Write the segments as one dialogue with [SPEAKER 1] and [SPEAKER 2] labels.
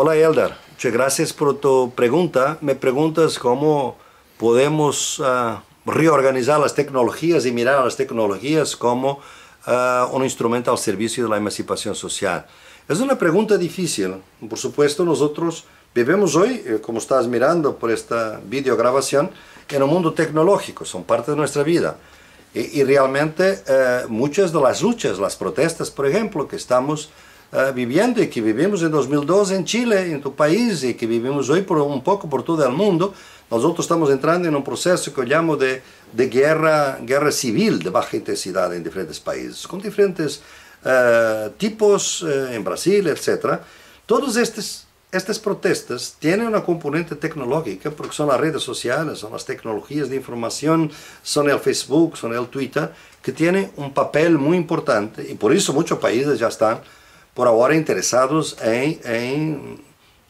[SPEAKER 1] Hola Eldar, muchas gracias por tu pregunta. Me preguntas cómo podemos ah, reorganizar las tecnologías y mirar a las tecnologías como ah, un instrumento al servicio de la emancipación social. Es una pregunta difícil. Por supuesto, nosotros vivimos hoy, eh, como estás mirando por esta videograbación, en un mundo tecnológico, son parte de nuestra vida. Y, realmente eh, muchas de las luchas, las protestas, por ejemplo, que estamos eh, viviendo y que vivimos en 2002 en Chile, en tu país, y que vivimos hoy por, un poco por todo el mundo, nosotros estamos entrando en un proceso que llamo de, de guerra, guerra civil de baja intensidad en diferentes países, con diferentes uh, tipos uh, en Brasil, etc. Todas estas, estas protestas tienen una componente tecnológica porque son las redes sociales, son las tecnologías de información, son el Facebook, son el Twitter, que tienen un papel muy importante y por eso muchos países ya están por ahora interesados en, en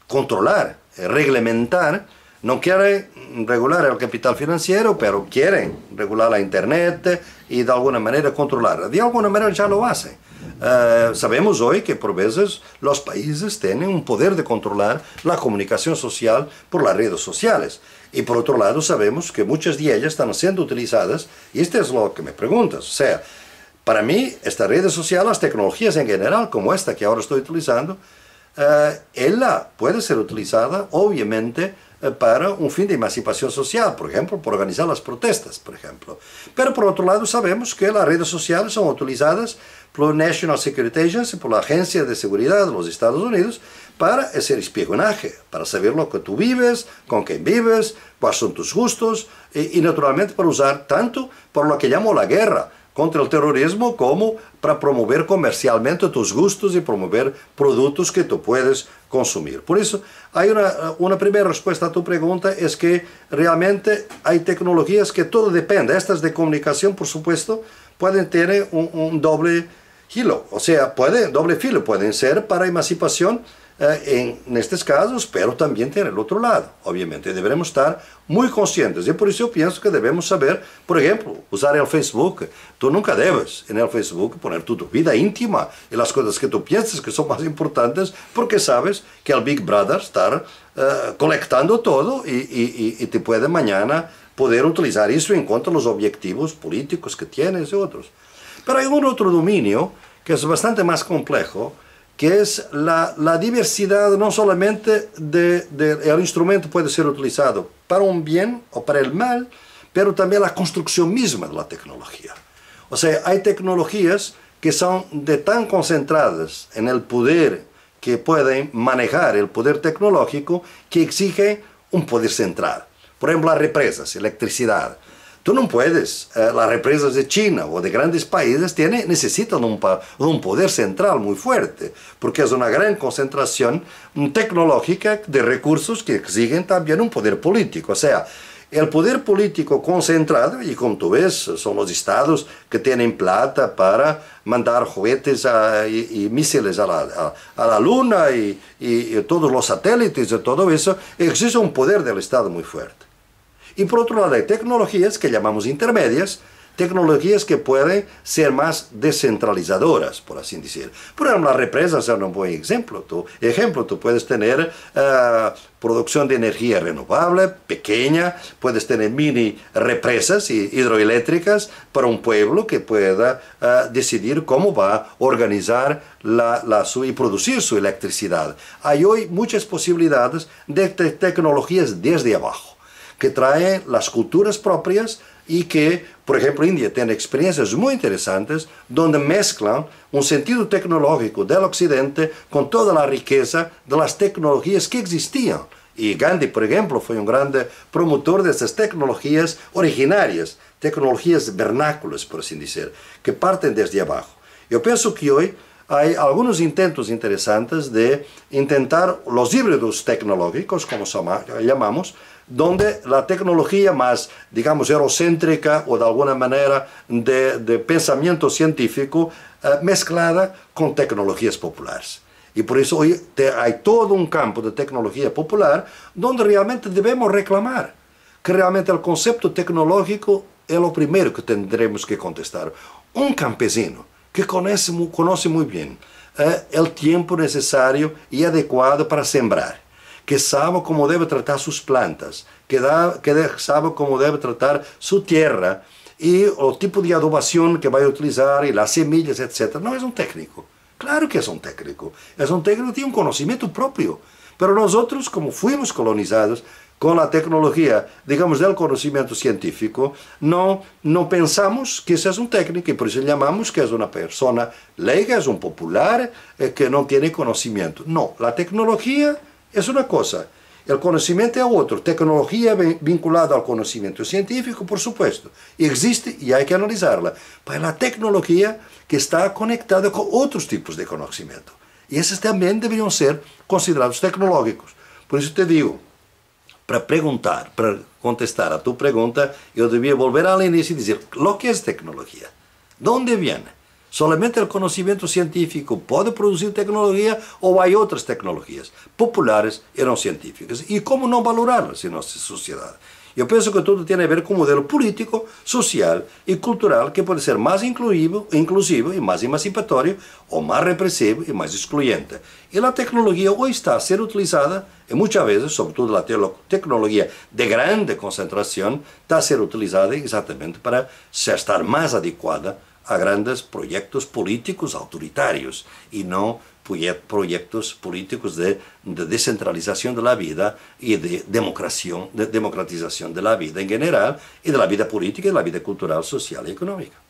[SPEAKER 1] controlar, en reglamentar no quieren regular el capital financiero, pero quieren regular la Internet y de alguna manera controlarla. De alguna manera ya lo hacen. Uh, sabemos hoy que por veces los países tienen un poder de controlar la comunicación social por las redes sociales. Y por otro lado sabemos que muchas de ellas están siendo utilizadas, y esto es lo que me preguntas, o sea, para mí estas redes sociales, las tecnologías en general, como esta que ahora estoy utilizando, uh, ella puede ser utilizada obviamente eh, para un fin de emancipación social, por ejemplo, por organizar las protestas, por ejemplo. Pero por otro lado sabemos que las redes sociales son utilizadas por National Security Agency, por la Agencia de Seguridad de los Estados Unidos, para hacer espionaje, para saber lo que tú vives, con quién vives, cuáles son tus gustos, y, y naturalmente para usar tanto por lo que llamo la guerra, contra el terrorismo como para promover comercialmente tus gustos y promover productos que tú puedes consumir. Por eso, hay una, una primera respuesta a tu pregunta, es que realmente hay tecnologías que todo depende. Estas de comunicación, por supuesto, pueden tener un, un doble hilo, o sea, puede, doble filo, pueden ser para emancipación eh, en, estos casos, pero también tiene el otro lado. Obviamente debemos estar muy conscientes y por eso yo pienso que debemos saber, por ejemplo, usar el Facebook. Tú nunca debes en el Facebook poner tu, vida íntima y las cosas que tú piensas que son más importantes porque sabes que el Big Brother está uh, colectando todo y, y, y, te puede mañana poder utilizar eso en contra de los objetivos políticos que tienes y otros. Pero hay un otro dominio que es bastante más complejo, que es la, diversidad no solamente del de, instrumento puede ser utilizado para un bien o para el mal, pero también la construcción misma de la tecnología. O sea, hay tecnologías que son de tan concentradas en el poder que pueden manejar el poder tecnológico que exigen un poder central. Por ejemplo, las represas, electricidad, Tú no puedes, eh, las represas de China o de grandes países tiene, necesitan un, un, poder central muy fuerte, porque es una gran concentración tecnológica de recursos que exigen también un poder político. O sea, el poder político concentrado, y como tú ves, son los estados que tienen plata para mandar juguetes y, y, misiles a la, luna y, y, y todos los satélites y todo eso, existe un poder del Estado muy fuerte. Y por otro lado hay tecnologías que llamamos intermedias, tecnologías que pueden ser más descentralizadoras, por así decir. Por ejemplo, las represas son un buen ejemplo. Tú, ejemplo, tú puedes tener uh, producción de energía renovable, pequeña, puedes tener mini represas hidroeléctricas para un pueblo que pueda uh, decidir cómo va a organizar la su, y producir su electricidad. Hay hoy muchas posibilidades de te tecnologías desde abajo que trae las culturas propias y que, por ejemplo, India tiene experiencias muy interesantes donde mezclan un sentido tecnológico del occidente con toda la riqueza de las tecnologías que existían. Y Gandhi, por ejemplo, fue un grande promotor de estas tecnologías originarias, tecnologías vernáculas, por así decir, que parten desde abajo. Yo pienso que hoy hay algunos intentos interesantes de intentar los híbridos tecnológicos, como llamamos, donde la tecnología más, digamos, eurocéntrica o de alguna manera de, de pensamiento científico eh, mezclada con tecnologías populares. Y por eso hoy te, hay todo un campo de tecnología popular donde realmente debemos reclamar que realmente el concepto tecnológico es lo primero que tendremos que contestar. Un campesino que conoce, muy bien uh, o tempo necessário e adequado para sembrar, que sabe como deve tratar suas plantas, que, sabe como deve tratar sua terra e o tipo de adubação que vai utilizar e as semillas, etc. Não é um técnico. Claro que é um técnico. É um técnico que tem um conhecimento próprio. Mas nós outros, como fomos colonizados, com a tecnologia, digamos, do conhecimento científico, não, não pensamos que esse é um técnico, e por isso chamamos que é uma pessoa leiga, é um popular, eh, que não tem conhecimento. Não, a tecnologia é uma coisa, o conhecimento é outro. Tecnologia vinculada ao conhecimento científico, por supuesto, existe e há que analisá-la. Mas a tecnologia que está conectada com outros tipos de conhecimento. E esses também deveriam ser considerados tecnológicos. Por isso te digo, para perguntar, para contestar a tu pergunta, eu devia volver ao início e dizer: o que é tecnologia? De onde vem? Solamente o conhecimento científico pode produzir tecnologia ou há outras tecnologias populares e não científicas? E como não valorá-las em nossa sociedade? Eu penso que tudo tem a ver com um modelo político, social e cultural que pode ser mais inclusivo, inclusivo e mais emancipatório, ou mais repressivo e mais excluyente. E a tecnologia hoje está a ser utilizada, e muitas vezes, sobretudo a tecnologia de grande concentração, está a ser utilizada exatamente para se estar mais adequada a grandes proyectos políticos autoritarios y no proyectos políticos de, de, descentralización de la vida y de, democracia, de democratización de la vida en general y de la vida política y de la vida cultural, social y económica.